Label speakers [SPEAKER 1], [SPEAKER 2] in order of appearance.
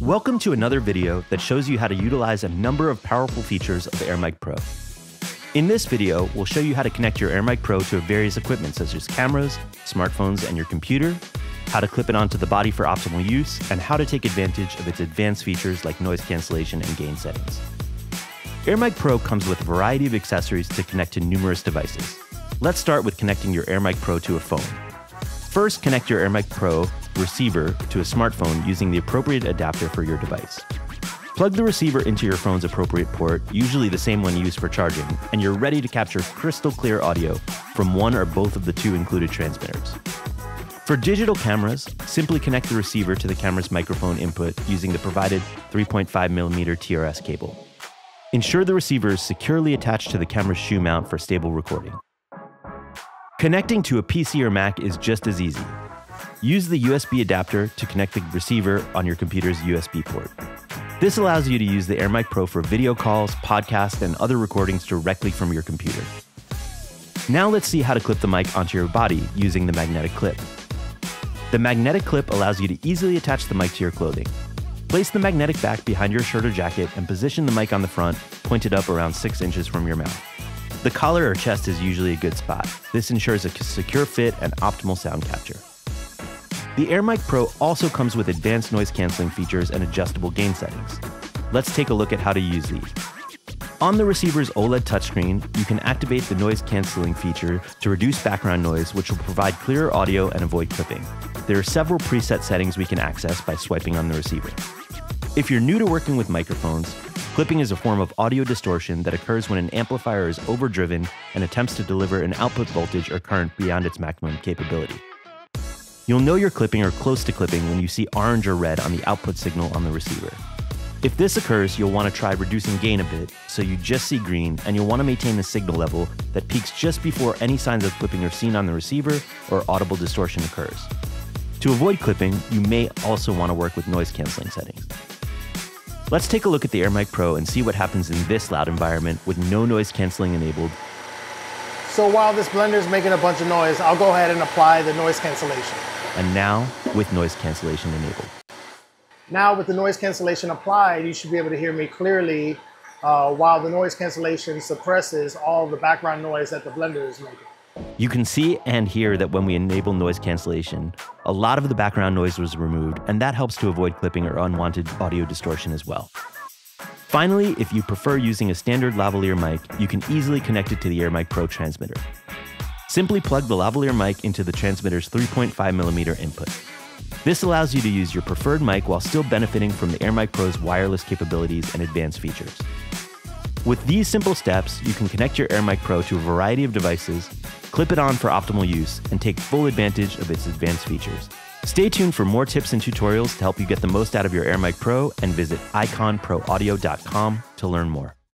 [SPEAKER 1] Welcome to another video that shows you how to utilize a number of powerful features of AirMic Pro. In this video, we'll show you how to connect your AirMic Pro to various equipment such as cameras, smartphones, and your computer, how to clip it onto the body for optimal use, and how to take advantage of its advanced features like noise cancellation and gain settings. AirMic Pro comes with a variety of accessories to connect to numerous devices. Let's start with connecting your AirMic Pro to a phone. First, connect your AirMic Pro receiver to a smartphone using the appropriate adapter for your device. Plug the receiver into your phone's appropriate port, usually the same one used for charging, and you're ready to capture crystal clear audio from one or both of the two included transmitters. For digital cameras, simply connect the receiver to the camera's microphone input using the provided 3.5mm TRS cable. Ensure the receiver is securely attached to the camera's shoe mount for stable recording. Connecting to a PC or Mac is just as easy. Use the USB adapter to connect the receiver on your computer's USB port. This allows you to use the AirMic Pro for video calls, podcasts, and other recordings directly from your computer. Now let's see how to clip the mic onto your body using the magnetic clip. The magnetic clip allows you to easily attach the mic to your clothing. Place the magnetic back behind your shirt or jacket and position the mic on the front, pointed up around 6 inches from your mouth. The collar or chest is usually a good spot. This ensures a secure fit and optimal sound capture. The AirMic Pro also comes with advanced noise canceling features and adjustable gain settings. Let's take a look at how to use these. On the receiver's OLED touchscreen, you can activate the noise canceling feature to reduce background noise, which will provide clearer audio and avoid clipping. There are several preset settings we can access by swiping on the receiver. If you're new to working with microphones, clipping is a form of audio distortion that occurs when an amplifier is overdriven and attempts to deliver an output voltage or current beyond its maximum capability. You'll know you're clipping or close to clipping when you see orange or red on the output signal on the receiver. If this occurs, you'll want to try reducing gain a bit so you just see green and you'll want to maintain the signal level that peaks just before any signs of clipping are seen on the receiver or audible distortion occurs. To avoid clipping, you may also want to work with noise canceling settings. Let's take a look at the AirMic Pro and see what happens in this loud environment with no noise canceling enabled.
[SPEAKER 2] So while this blender is making a bunch of noise, I'll go ahead and apply the noise cancellation
[SPEAKER 1] and now with noise cancellation enabled.
[SPEAKER 2] Now with the noise cancellation applied, you should be able to hear me clearly uh, while the noise cancellation suppresses all the background noise that the blender is making.
[SPEAKER 1] You can see and hear that when we enable noise cancellation, a lot of the background noise was removed, and that helps to avoid clipping or unwanted audio distortion as well. Finally, if you prefer using a standard lavalier mic, you can easily connect it to the AirMic Pro transmitter. Simply plug the lavalier mic into the transmitter's 3.5mm input. This allows you to use your preferred mic while still benefiting from the AirMic Pro's wireless capabilities and advanced features. With these simple steps, you can connect your AirMic Pro to a variety of devices, clip it on for optimal use, and take full advantage of its advanced features. Stay tuned for more tips and tutorials to help you get the most out of your AirMic Pro and visit iconproaudio.com to learn more.